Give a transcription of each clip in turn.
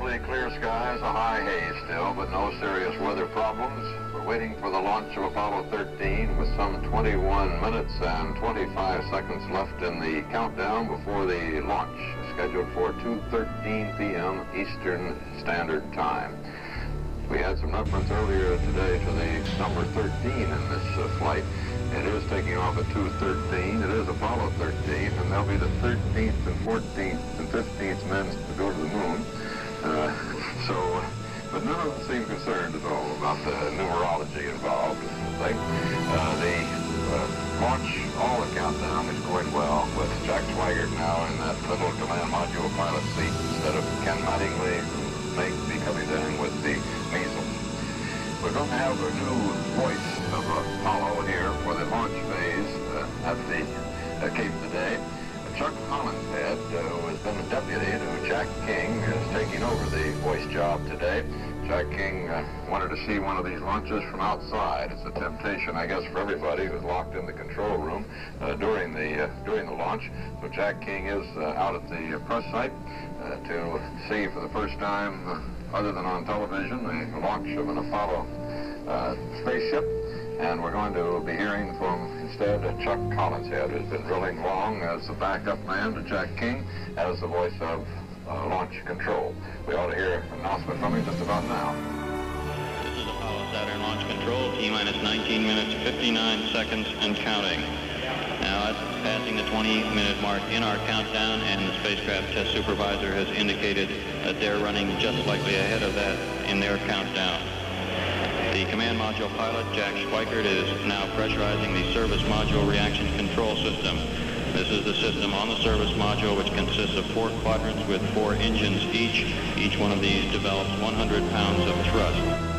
reasonably clear skies, a high haze still, but no serious weather problems. We're waiting for the launch of Apollo 13 with some 21 minutes and 25 seconds left in the countdown before the launch, scheduled for 2.13 p.m. Eastern Standard Time. We had some reference earlier today to the number 13 in this uh, flight. It is taking off at 2.13. It is Apollo 13, and they'll be the 13th and 14th and 15th men to go to the moon. Uh, so, but none of them seem concerned at all about the numerology involved. They, uh, the uh, launch, all the countdown is going well with Jack Swigert now in that little command module pilot seat instead of Ken Mattingly, who may be coming down with the measles. We're going to have a new voice of Apollo here for the launch phase uh, at the uh, Cape today. Chuck Hollinshead, uh, who has been a deputy to Jack King, is taking over the voice job today. Jack King uh, wanted to see one of these launches from outside. It's a temptation, I guess, for everybody who's locked in the control room uh, during the uh, during the launch. So Jack King is uh, out at the press site uh, to see for the first time, uh, other than on television, the launch of an Apollo spaceship. And we're going to be hearing from, instead, Chuck Hollinshead, who's been drilling long as the backup man to Jack King, as the voice of uh, launch control. We ought to hear an announcement from him just about now. This is Apollo Saturn launch control, T-minus 19 minutes, 59 seconds, and counting. Now, it's passing the 20-minute mark in our countdown, and the spacecraft test supervisor has indicated that they're running just slightly ahead of that in their countdown. The command module pilot, Jack Swigert, is now pressurizing the service module reaction control system. This is the system on the service module which consists of four quadrants with four engines each. Each one of these develops 100 pounds of thrust.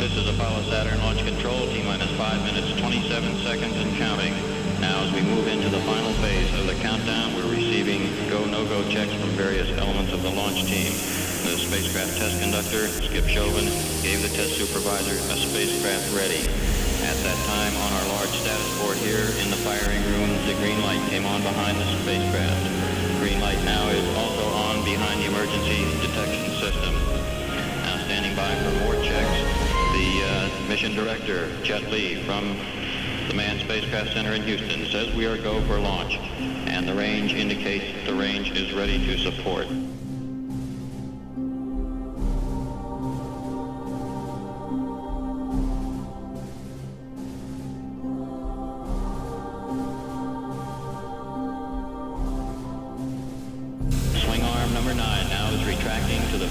This is Apollo Saturn launch control, T-minus 5 minutes, 27 seconds and counting. Now as we move into the final phase of the countdown, we're receiving go, no-go checks from various elements of the launch team. The spacecraft test conductor, Skip Chauvin, gave the test supervisor a spacecraft ready. At that time, on our large status board here in the firing room, the green light came on behind the spacecraft. The Green light now is also on behind the emergency detection system. Now standing by for more checks, mission director, Chet Lee, from the Manned Spacecraft Center in Houston, says we are go for launch, and the range indicates the range is ready to support.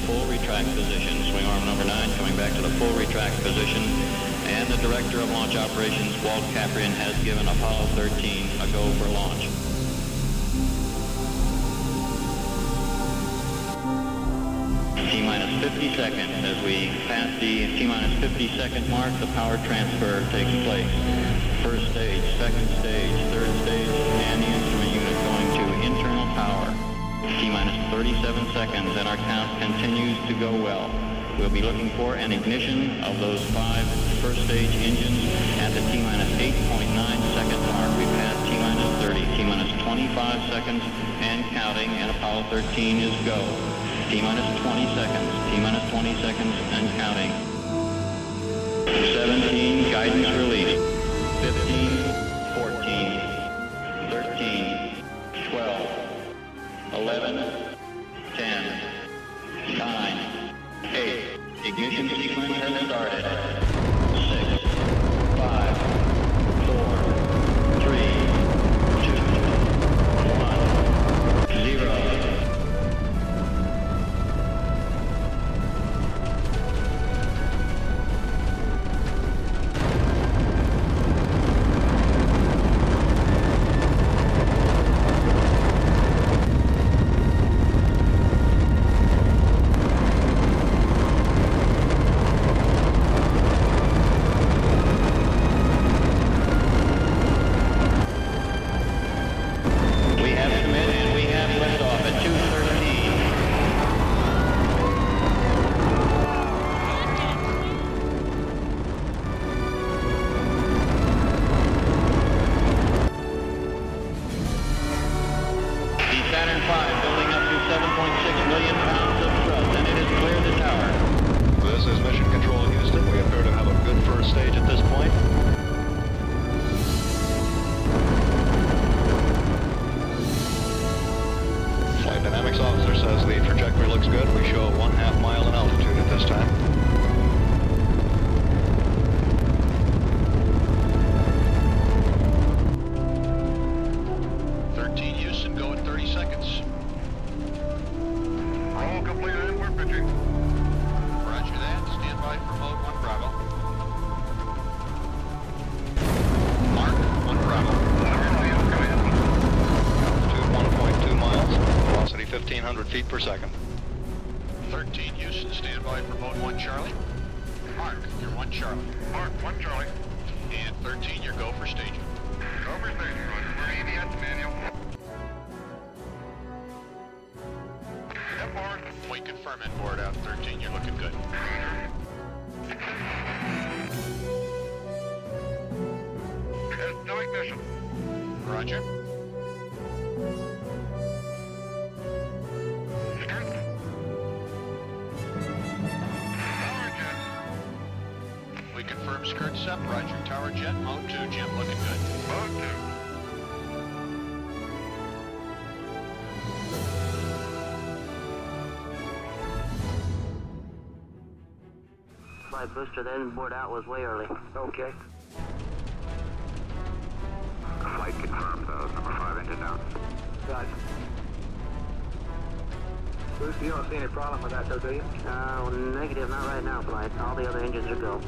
Full retract position. Swing arm number nine coming back to the full retract position. And the Director of Launch Operations, Walt Kapryan, has given Apollo 13 a go for launch. T-minus 50 seconds. As we pass the T-minus 50 second mark, the power transfer takes place. First stage, second stage, third stage, and the instrument unit going to internal power. T-minus 37 seconds, and our count continues to go well. We'll be looking for an ignition of those five first stage engines at the T-minus 8.9 second mark. We passed T-minus 30, T-minus 25 seconds, and counting, and Apollo 13 is go. T-minus 20 seconds, T-minus 20 seconds, and counting. 17, guidance released. 11, 10, 9, 8. Ignition sequence has started. 6, 5, 4, 3, 2, 1, 0. Million pounds of thrust, and it has cleared the tower. This is Mission Control Houston. We appear to have a good first stage at this point. Feet per second. 13 Houston, stand by for mode 1 Charlie. Mark, you're 1 Charlie. Mark, one Charlie. And 13, you're go for staging. Go for station, Roger. We're EDS manual. Step forward. We confirm inboard out 13, you're looking good. Roger. We confirm skirt sep. Roger. Tower jet, mode 2, Jim, looking good. Mode two. Flight booster then board out was way early. Okay. Flight confirmed, uh, number five engine down. Gotcha. Bruce, you don't see any problem with that, though, do you? Uh, well, negative, not right now, Flight. All the other engines are go.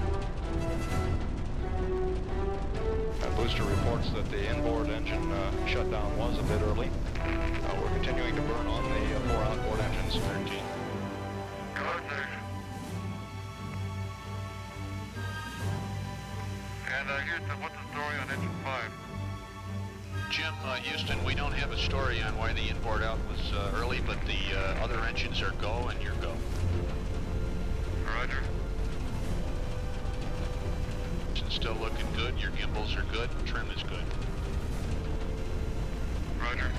Uh, booster reports that the inboard engine uh, shutdown was a bit early. Uh, we're continuing to burn on the uh, four outboard engines. 13. Jim, uh, Houston, we don't have a story on why the inboard out was uh, early, but the uh, other engines are go and you're go. Roger. Engine's still looking good, your gimbals are good, trim is good. Roger.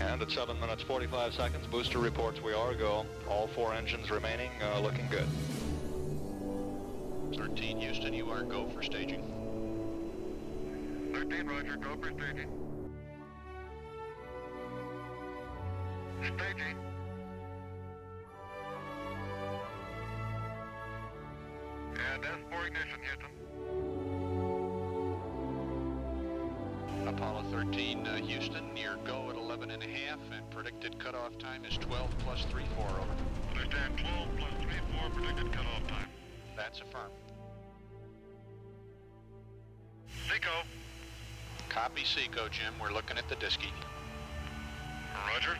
And at 7 minutes 45 seconds, booster reports we are go. All four engines remaining uh, looking good. 13 Houston, you are go for staging. 13, Roger. Go for staging. Staging. And S4 ignition, Houston. Apollo 13 uh, Houston, your go at 11 and a half, and predicted cutoff time is 12 plus 3-4 over. Understand 12 plus 3, 4 predicted cutoff time. That's affirmed. Seco. Copy Seco, Jim. We're looking at the DSKY. Roger.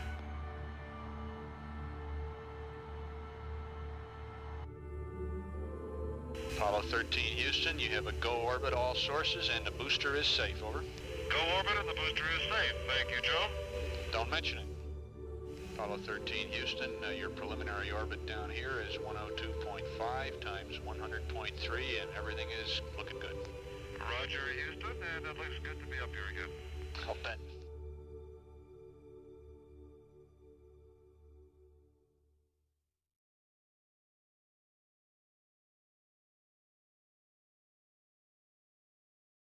Apollo 13 Houston, you have a go orbit all sources and the booster is safe, over. Go orbit and the booster is safe. Thank you, Joe. Don't mention it. Apollo 13 Houston, uh, your preliminary orbit down here is 102.5 times 100.3 and everything is looking good. Roger, Houston, and it looks good to be up here again. Bet.